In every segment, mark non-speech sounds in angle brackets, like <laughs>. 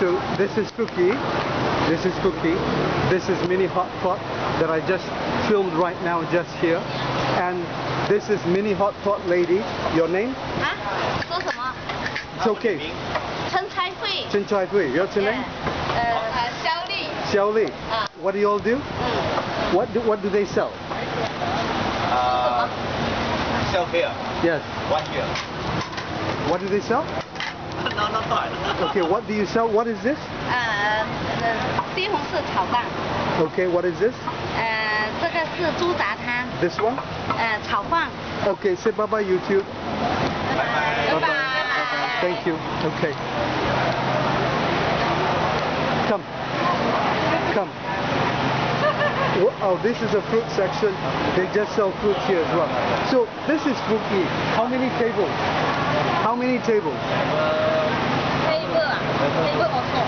So this is Fook Kee, this is Fook Kee, this is mini hot pot that I just filmed right now just here. And this is mini hot pot lady. Your name? Huh? It's okay. Chen Chai Hui. Chen Chai Hui. What's your name? Uh, Xiao Li. Xiao Li. Uh. What do you all do? Mm. What do What do they sell? Uh, sell beer. Yes. What beer? What do they sell? no, no, okay, what do you sell? What is this? Uh, 西红柿炒蛋. Okay, what is this? Uh, This one? Uh, Okay, say bye-bye YouTube. Bye-bye. Bye-bye. Thank you. Okay. Come. Come. Oh, this is a fruit section. They just sell fruits here as well. So this is Fook Kee. How many tables? How many tables? Table 啊，table also.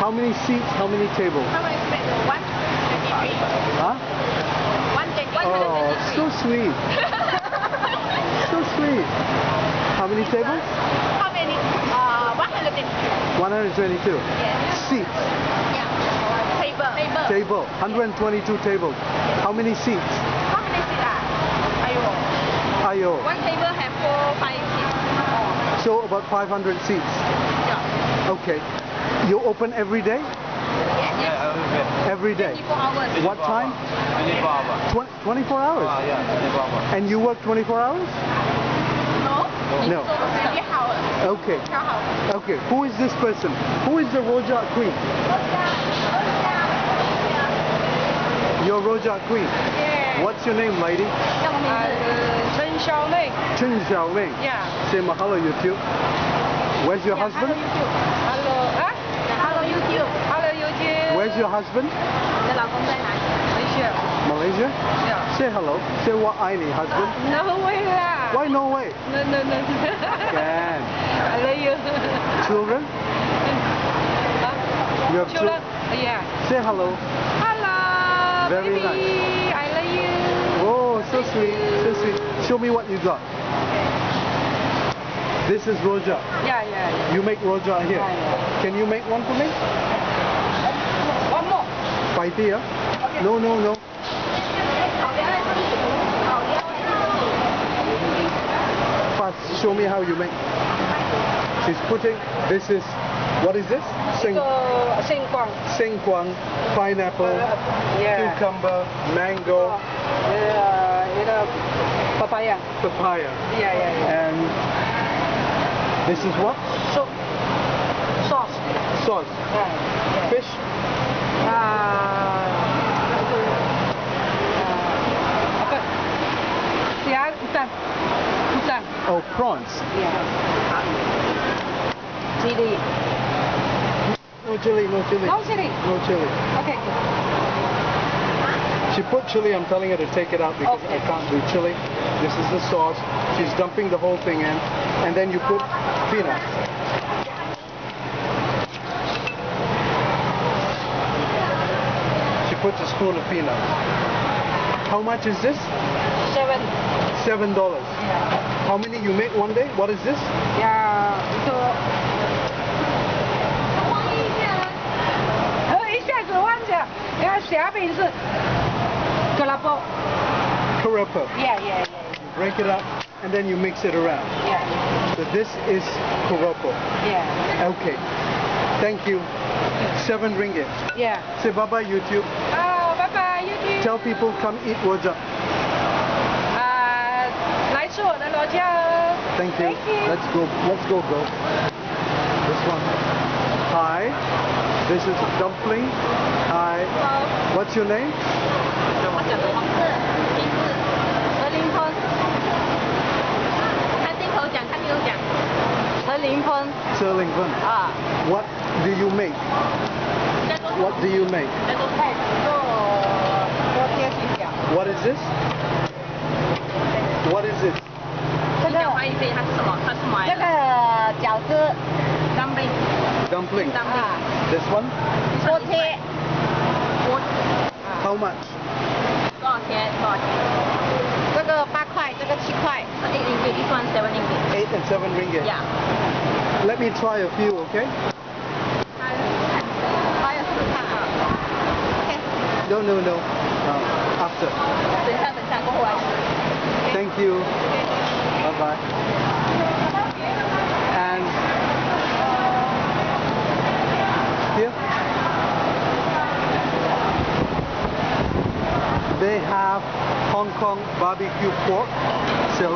How many seats? How many tables? How many seats? One twenty-three. Huh? One twenty. Oh, so sweet. <laughs> So sweet. How many tables? How many? Uh, one hundred and 122. Yes. Seats. Yeah. Table. Table. Table. 122 tables. How many seats? How many seats ah? Ayo. Ayo. One table have four, five seats. So about 500 seats. Okay. You open every day? Yeah, every day. Every day. 24 hours. What time? 24 hours. Tw 24 hours? Uh, yeah, 24 hours. And you work 24 hours? No. No. no. Okay. Okay. Who is this person? Who is the Rojak Queen? Your Rojak Queen? Yeah. What's your name, lady? Uh, Chen Xiaoling. Chen Xiaoling. Yeah. Say mahalo, you too. Where's your husband? Hello 啊？Hello YouTube。Hello YouTube。 Where's your husband? 你的老公在哪里？没事。 Malaysia? Yeah. Say hello. Say what I need, husband. No way lah. Why no way? No no no. Can. I love you. Children? You have Children? chil- Yeah. Say hello. Hello. Very baby. nice. I love you. Oh, so sweet, so sweet. Show me what you got. This is rojak. Yeah, yeah, yeah. You make rojak here. Yeah, yeah. Can you make one for me? One more. Paiti, yeah? Okay. No, no, no. Fast, show me how you make. She's putting, this is, what is this? Sing, singkwang. Singkwang, pineapple, yeah. cucumber, mango. Oh, uh, you know, papaya. Papaya. Yeah, yeah, yeah. And this is what? So, sauce. Sauce. Yeah. Fish? Ah. apa? Ya, hutan. Hutan. Oh, prawns. Ya. Chili. No chili, no chili. No chili. No chili. Okay. She put chili, I'm telling her to take it out because I can't do chili. This is the sauce. She's dumping the whole thing in and then you put peanuts. She puts a spoon of peanuts. How much is this? Seven. Seven dollars. Yeah. How many you make one day? What is this? Yeah, so. 一下子忘记了，然后小饼是 keropok. keropok. Yeah, yeah, yeah. Break it up and then you mix it around. Yeah. So this is keropok. Yeah. Okay. Thank you. Seven ringgit. Yeah. Say bye-bye YouTube. Oh, bye-bye YouTube. Tell people come eat rojak. Uh, Thank you. Thank you. Let's go. Let's go, go. This one. Hi. This is Dumpling. Hi. Hello. What's your name? 何林坤 Serlingvan. 啊， What do you make? 在做 What do you make? 在做菜，做做贴心表。 What is this? What is it? 这个华语可以，它是什么？它是什么？这个饺子 dumpling Dumpling. dumpling。 This one? 锅贴，我 How much? 多少钱？多少钱？ Eight and seven ringgit. Yeah. Let me try a few, okay? No, no, no. Uh, after. Thank you. Bye bye. And here they have Hong Kong barbecue pork. So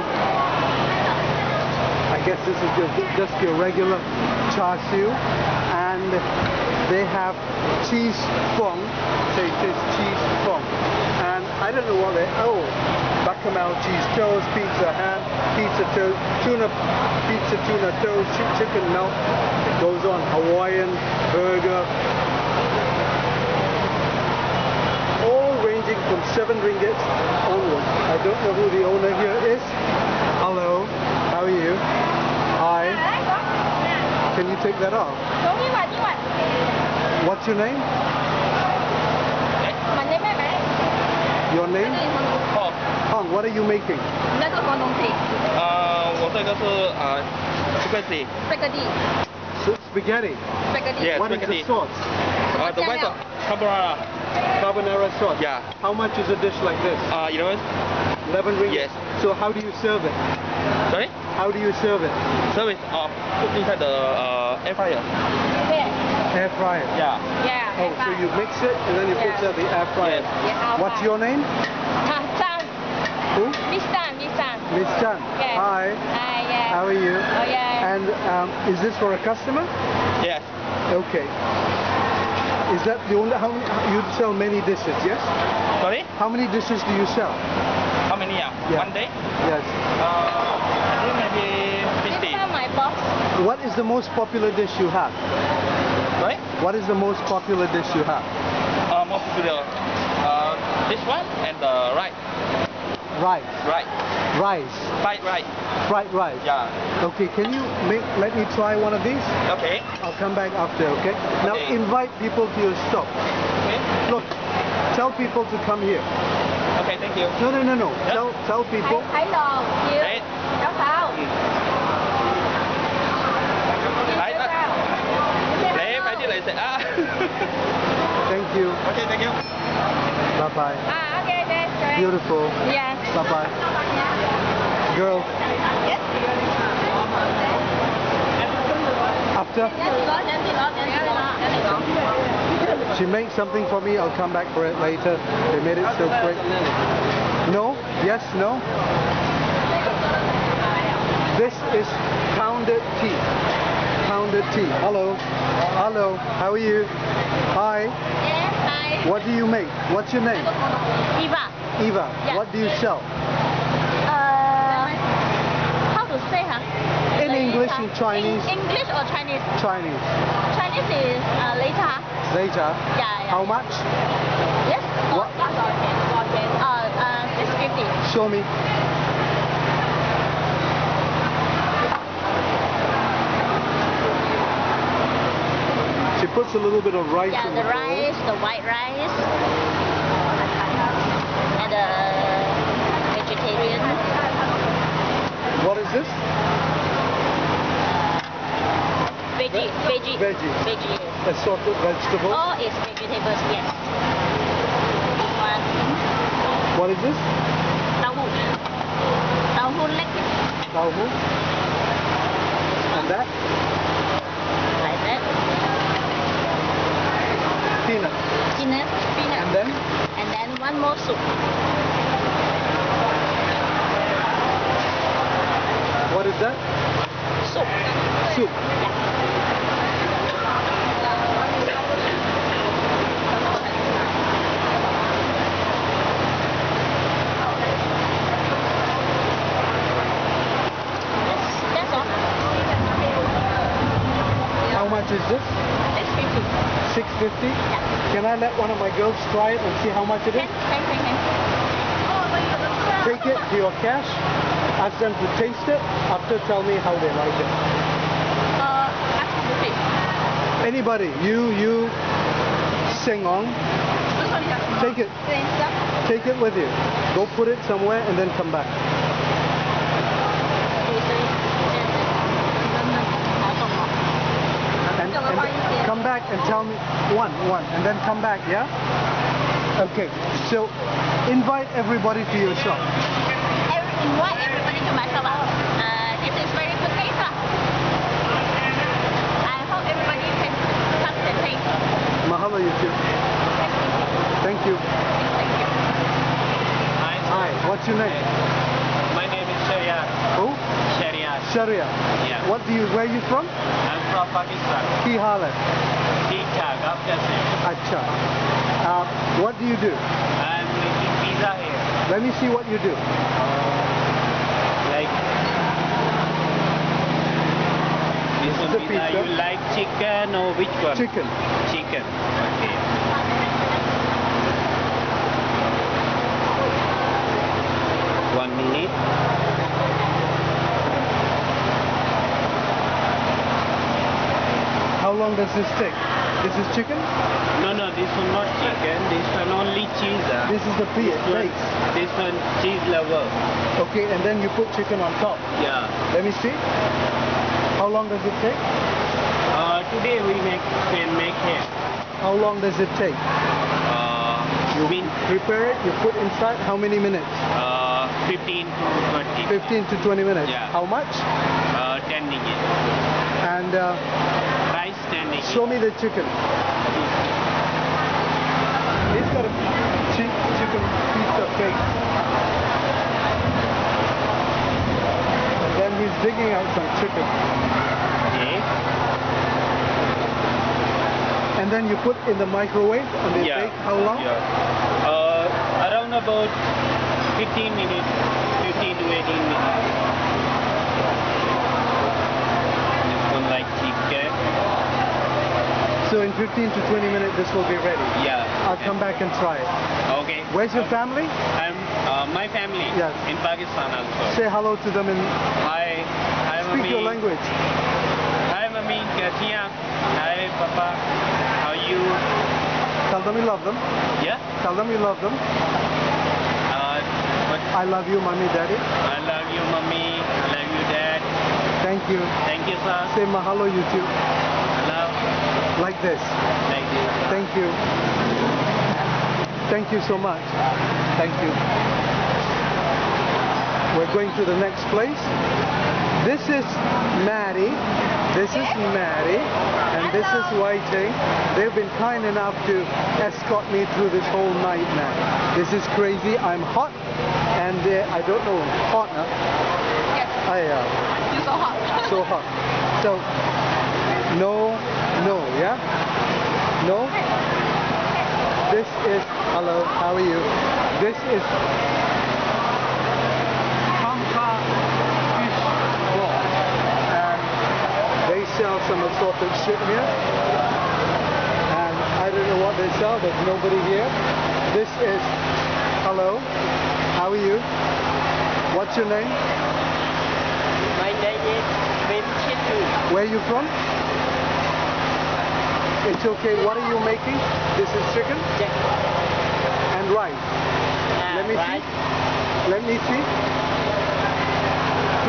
I guess this is just, your regular char siu. And they have cheese fong. So it says cheese fong. And I don't know what they oh Béchamel cheese toast, pizza ham, pizza toast, tuna pizza tuna toast, chicken melt. It goes on Hawaiian burger. All ranging from seven ringgit onwards. I don't know who the owner here is. Hello, how are you? Hi. Can you take that off? 容易玩一玩， What's your name? 玩你妹妹。 Your name? 哦， Hong, what are you making? 那个广东菜，呃，我这个是呃 spaghetti，这个地， S- spaghetti. 这个地。 Yeah. What is the spaghetti. sauce? Uh, the what's Carbonara. Carbonara sauce? Yeah. How much is a dish like this? Uh, 11. 11 ringgit? Yes. So how do you serve it? Sorry? How do you serve it? Serve it uh, put inside the uh, air fryer. Yeah. Air fryer? Yeah. Yeah. Oh, so you mix it and then you yeah. put it in the air fryer. Yes. Yeah, what's your name? Tan. Who? Miss Tan. Miss Tan. Miss Tan. Yes. Hi. Hi, yeah. How are you? Oh, yeah. And um, is this for a customer? Yes. Okay. Is that the only, how, many, you sell many dishes, yes? Sorry. How many dishes do you sell? How many ah? Yeah. One day? Yes. Uh, I think maybe This fifty. time my box. What is the most popular dish you have? Sorry. What is the most popular dish you have? Uh, most popular. Uh, this one and the right, Right. Right. Rice. Fried rice. Fried rice. Yeah. Okay, can you make, let me try one of these? Okay. I'll come back after, okay? okay. Now invite people to your shop. Okay. Look, tell people to come here. Okay, thank you. No, no, no, no. Yep. Tell, tell people. Thái Lò, chiếu. Đấy. Đâu sao? Đấy, đấy, phải đi. Thank you. <laughs> Okay, thank you. Bye bye. Ah, okay, okay beautiful. Yes. Bye-bye. Girl. Yes. After? She made something for me. I'll come back for it later. They made it so quick. No? Yes? No? This is pounded tea. Pounded tea. Hello. Hello. How are you? Hi. Yes, hi. What do you make? What's your name? Eva. Eva. Yeah. What do you sell? Uh, how to say, huh? In English and Chinese. In English or Chinese? Chinese. Chinese is uh, later. Later. Yeah, yeah. How much? Yes. What? Uh, uh, six fifty. Show me. She puts a little bit of rice Yeah, in the the bowl. rice, the white rice, and the vegetarian. What is this? Veggie. Veggie. Veggie. Veggie. Yes. Assorted vegetables? All is vegetables, yes. What is this? Tauhu. Tauhu leg. Tauhu? And that? Like that. Peanut. Peanut. Peanut. And then? And then one more soup. What is that? Soup. Soup. That's, that's all. How much is this? Six fifty. 650? Yeah. Can I let one of my girls try it and see how much it is? Can, can, can. Take it to your cash, ask them to taste it, after tell me how they like it. Uh, ask for buffet. Anybody, you, you, sing on, take it, take it with you. Go put it somewhere and then come back. And, and come back and tell me one, one, and then come back, yeah? Okay, so invite everybody to your shop. Every, invite Mahalo YouTube. Thank you. Thank you. Hi, what's your name? My name is Shariat. Who? Shariat. Sharia. Yeah. What do you, where are you from? I'm from Pakistan. Ki halat. ठीक ठाक आप कैसे हैं? Acha. Uh, what do you do? I'm making pizza here. Let me see what you do. This one The pizza. pizza. You like chicken or which one? Chicken. Chicken. Okay. One minute. How long does this take? This is chicken? No, no, this one not chicken. This one only cheese. ah. This is the This base. one, base. this one cheese lover. Okay, and then you put chicken on top. Yeah. Let me see. How long does it take? Uh, today we make can make here. How long does it take? Uh, you mean Prepare it, you put inside, how many minutes? uh, 15 to 20. 15 to 20 minutes. Yeah. How much? Uh, 10 ringgit. And uh, Price 10 ringgit. show me the chicken. He's got a chi- chicken pizza cake. And then he's digging out some chicken. Okay. And then you put in the microwave and they Yeah. bake how long? Yeah. Uh, around about 15 minutes. 15 to 18 minutes. This one like chicken. So in 15 to 20 minutes this will be ready. Yeah. I'll come back and try it. Okay. Where's your Um, family? I'm uh, my family Yes. in Pakistan also. Say hello to them in... Hi speak your language. Hi, mommy. Katia. Hi, papa. How are you? Tell them you love them. Yeah? Tell them you love them. Uh, what? I love you, mommy, daddy. I love you, mommy. I love you, dad. Thank you. Thank you, sir. Say mahalo, YouTube. Hello. Like this. Thank you. Thank you. Thank you so much. Thank you. We're going to the next place. This is Maddie. This is Maddie. And this is Wai Ting. They've been kind enough to escort me through this whole night now. This is crazy. I'm hot. And uh, I don't know, hot, huh? Yes, I, uh, you're so hot. so hot. So, no, no, yeah? No? This is, hello, how are you? This is Kampar fish ball. And they sell some assorted shit here. And I don't know what they sell, there's nobody here. This is, hello, how are you? What's your name? My name is Bin Chitu. Where are you from? It's okay. What are you making? This is chicken and ah, rice. Let me see. Let me see.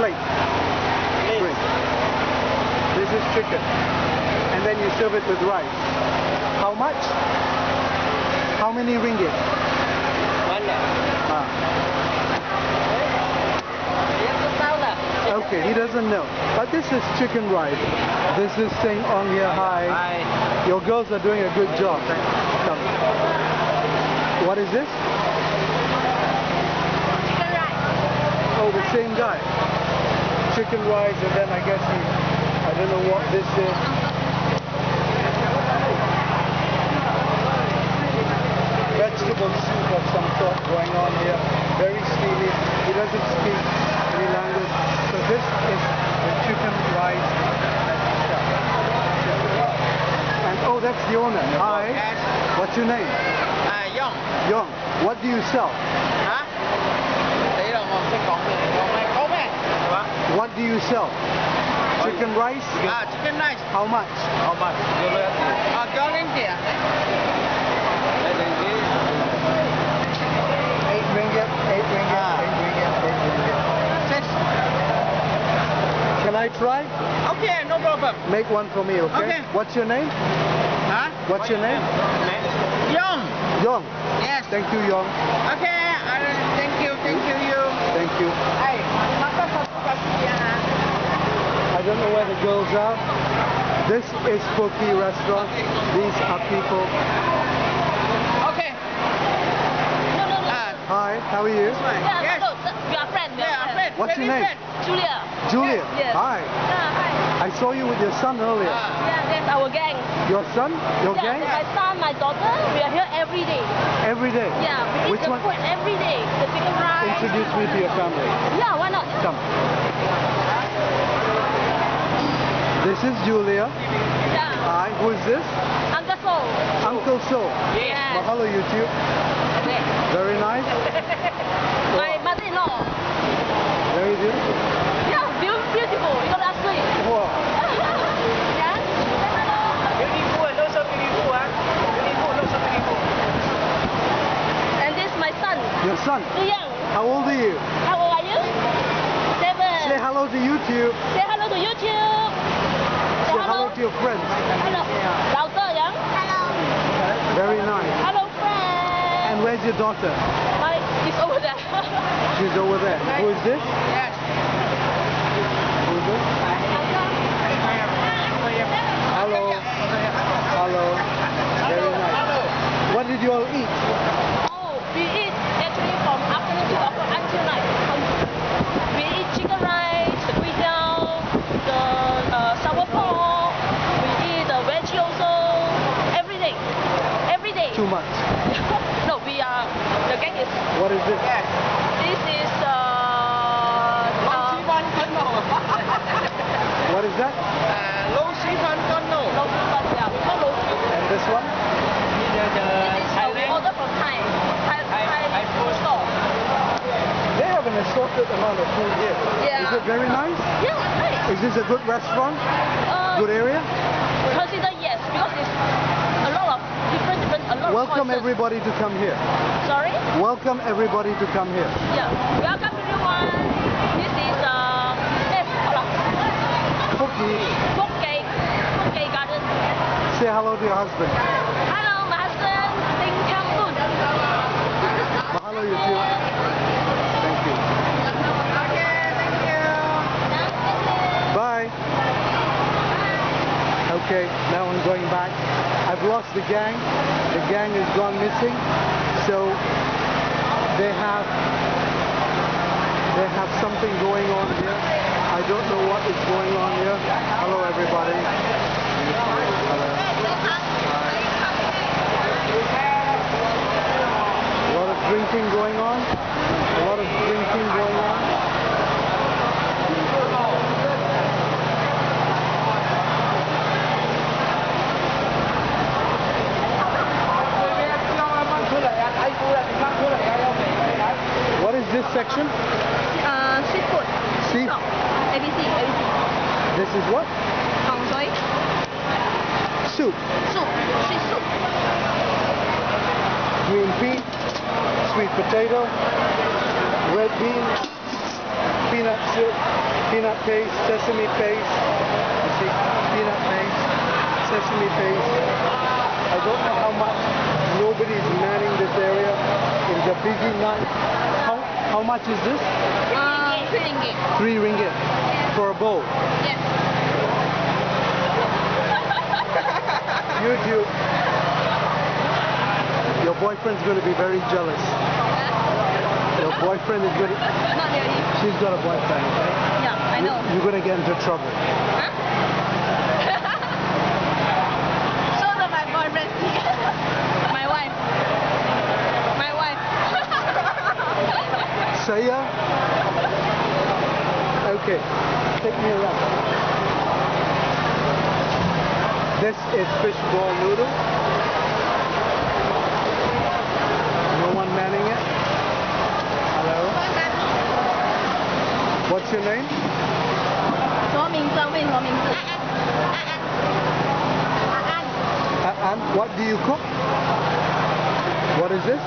Plate. Bring. This is chicken. And then you serve it with rice. How much? How many ringgit? Ah. Okay, he doesn't know. But this is chicken rice. This is Saint on here. Hi. Hi. Your girls are doing a good job. Come. What is this? Chicken rice. Oh, the same guy. Chicken rice, and then I guess he, I don't know what this is. Vegetable soup of some sort going on here. Very steamy. He doesn't speak any language. So this is the chicken rice. And oh, that's the owner. Hi. What's your name? À, Yong. Young. What do you sell? Hả? Tí đâu mà không thích 講 gì. Còn mày có mẹ. Hả? What do you sell? Chicken rice? À, chicken rice. How much? How much? Vô lên. À, cho lên kìa. Đây là cái... Eight ringgit, eight ringgit, Ah. eight ringgit, eight ringgit. Six. Can I try? Okay, no problem. Make one for me, okay? Okay. What's your name? Hả? What's your name? Yong. Yong. Yes. Thank you, Yong. Okay, uh, thank you, thank you, you. Thank you. Ay, makan satu kaki ya. I don't know where the girls are. This is Spooky Restaurant. These are people. Okay. No, no, no. Ah, Hi, how are you? this. Yeah, Yes. no, no, we are friends. We Yeah, are friend. What's very your name? friend. Julia. Julia. Yes. Hi. Yeah, hi. I saw you with your son earlier. Ah. Yeah, that's our gang. Your son? Your yeah, gang? my son, my daughter, we are here every day. Every day? Yeah, we eat Which the one? food every day. The chicken rice. Introduce me to your family. Yeah, why not? Come. This is Julia. Yeah. Hi, who is this? Uncle Soul. Uncle So. Yes. Mahalo YouTube. Yes. Very nice. <laughs> My mother-in-law. Very beautiful. Yeah, beautiful. You gotta ask. Wow. <laughs> yeah? Say hello. Beautiful, lots of beautiful, huh? Beautiful, lots of beautiful. And this is my son, Your son. Lu Yang. How old are you? How old are you? Seven. Say hello to YouTube. Say hello to YouTube. Say Say hello to your friends. Hello. Lao Tze Yang. Hello. Very nice. Hello, friend. And where's your daughter? My, it's over there. <laughs> She's over there. Who is this? Yes. Who is this? Hello. Hello. Very nice. What did you all eat? oh, we eat actually from afternoon to after until night. We eat chicken rice, the kway teow, the uh, sour pork. We eat the veggie also. Every day. Every day. Too much. no, we are, the gang is, What is this? Yes. this is, uh, Long uh, Sivan Kono. What is that? Uh, Long Sivan Kono. low but yeah, we call low And this one? The, the This is uh, we Thailand, order from Thai. Thai, Thai- Thai, Thai food. store. They have an assorted amount of food here. Yeah. Is it very nice? Yeah, nice. Is this a good restaurant? Uh, Good area? Consider yes, because it's a lot of different, different, a lot Welcome of everybody to come here. Sorry? Welcome everybody to come here. Yeah. Welcome everyone. This is uh, this Cookie, Fook Kee, Fook Kee Garden. say hello to your husband. Hello, my husband, Ding Chang Mahalo YouTube. Thank you. Okay, thank you. Bye. Okay, now I'm going back. I've lost the gang. The gang has gone missing. So they have they have something going on here. I don't know what is going on here. Hello everybody. Hello. A lot of drinking going on. A lot of drinking going on. Is this section? Uh, seafood. See, ABC, ABC. this is what? tong sui. Soup. Soup. Sweet soup. Green pea, sweet potato, red bean, peanut soup, peanut paste, sesame paste. You see, peanut paste, sesame paste. I don't know how much. Nobody's manning this area. It's a busy night. How, much is this? Uh, three ringgit. Three ringgit for a bowl. Yes. <laughs> YouTube. Your boyfriend's going to be very jealous. Your boyfriend is to... <laughs> Not really. She's got a boyfriend, okay? Yeah, I know. You're going to get into trouble. Huh? Show them my boyfriend. my wife. My wife Saya? Okay, take me around. This is fishball noodle. No one manning it. Hello. What's your name? 什么名字？为什么名字？ Uh, and what do you cook? What is this?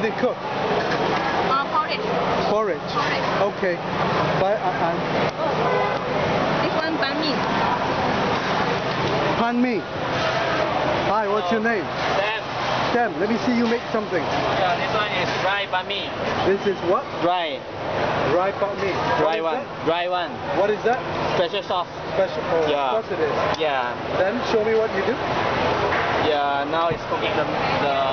What do they cook? Uh, porridge. Porridge. Okay. Bye, uh, and This one pan mee. pan mee. What's your name? Sam. Sam, let me see you make something. Yeah, this one is dry bami. This is what? Dry. Dry pot meat. What Dry one. that? Dry one. What is that? Special sauce. Special. Oh, Yeah. of course it is. Yeah. Then show me what you do. Yeah, now it's cooking the, the, the meat.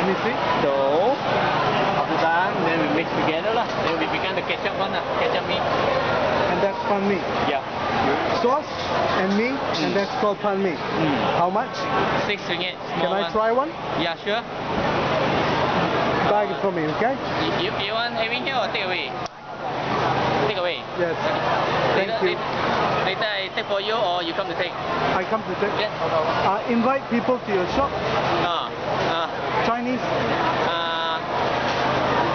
Let me see. So, after that, then we mix together lah. Then we begin the ketchup one lah. Ketchup meat. And that's pan mee. Yeah. Sauce and meat, and that's called pan mee. Mm. How much? Six ringgit. Can I one. try one? Yeah, sure. Bag it for me, okay? You, you, want having here or take away? Take away. Yes. Thank later, you. Later, I take for you or you come to take? I come to take. Yeah. Uh, invite people to your shop. À, à, Chinese. 啊，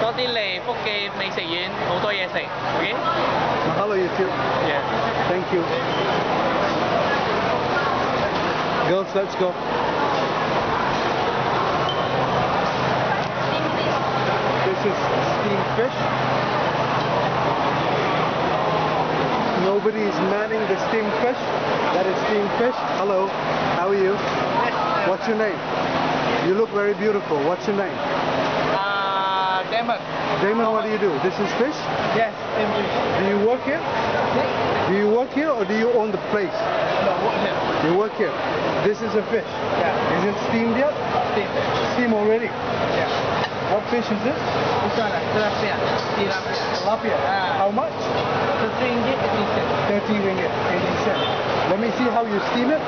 多啲嚟福记美食院，好多嘢食，OK？ Mahalo YouTube. Yeah. Thank you. Girls, let's go. This is steamed fish. Nobody is manning the steamed fish. That is steamed fish. Hello. How are you? What's your name? You look very beautiful. What's your name? Uh, Damon. Damon, what do you do? This is fish? Yes, English. Do you work here? Do you work here or do you own the place? No, what here? You work here. This is a fish. Yeah. Is it steamed yet? Steamed. Steam already. Yeah. What fish is this? This one, uh, tilapia. Tilapia. Tilapia. Ah. How much? So three ringgit, eighty cents. 30 ringgit, 80 cents. Let me see how you steam it.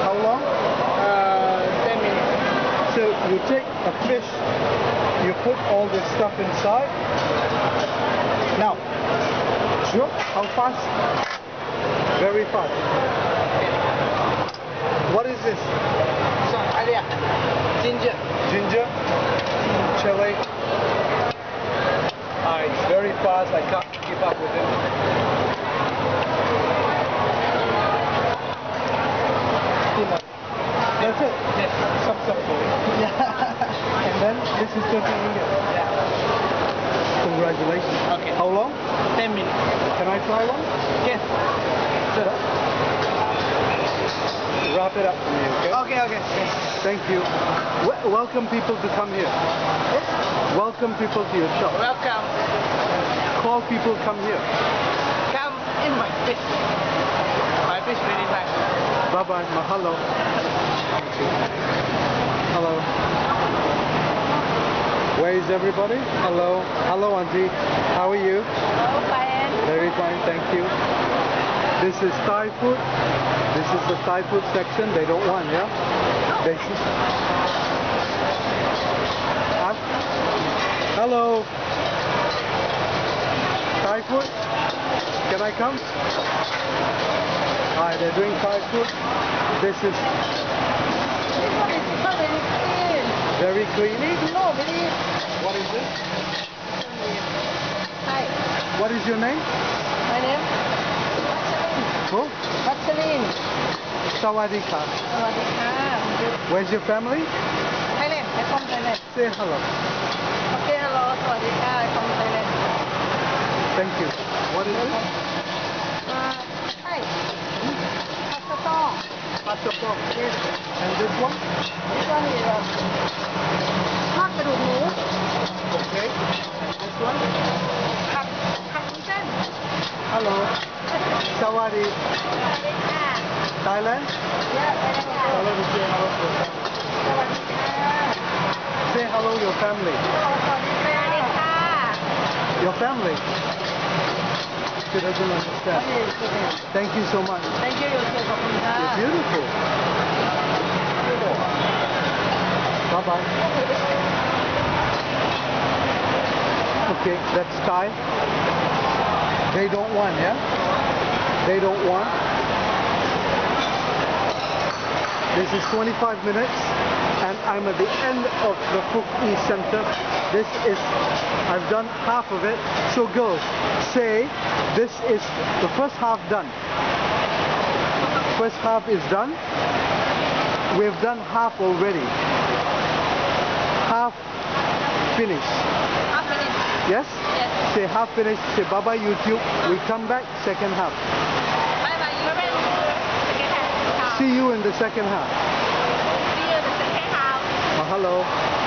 How long? Uh, ten minutes. So you take a fish, you put all this stuff inside. Now, sure, how fast? Very fast. What is this? Ginger. Ginger, chili. Ah, it's very fast. I can't keep up with it. That's it. Yes. Sup, sup, Yeah. And then this is 30 ringgit. yeah. Congratulations. Okay. How long? Ten minutes. Can I try one? Yes. Sure. Wrap it up for me, okay? Okay, okay. okay. Thank you. W- welcome people to come here. Yes? Welcome people to your shop. Welcome. Call people come here. Come in my fish. My fish very nice. Bye bye. Mahalo. Hello. Where is everybody? Hello. Hello, Auntie. How are you? Hello, fine. Very fine, thank you. This is Thai food. This is the Thai food section. They don't want, yeah? They Ask. Hello. Thai food? Can I come? Hi, they're doing Thai food. This is This one is not very creamy? No, very... What is this? Hi. What is your name? My name? Who? Vaseline. Sawadika. Sawadika. Where's your family? Thailand. I'm from Thailand. Say hello. Okay, hello. Sawadika. I'm from Thailand. Thank you. What is it? Uh, hi. Pasta that's the box here. And this one? This one is a macaroon noodle. Okay. And this one? Cup, cup Hello. Sawari. Thailand? Yeah, Thailand. Say hello to. Say hello to your family. Your family? Thank you so much. Thank you. You're beautiful. Bye-bye. Okay, that's Thai. They don't want, yeah? They don't want. This is 25 minutes and I'm at the end of the Phuc East Center. This is, I've done half of it. So girls, say this is the first half done. First half is done. We've done half already. Half finished. half minute Yes? yes Say half finished. Say bye bye YouTube. We come back second half. bye bye you okay See you in the second half hello.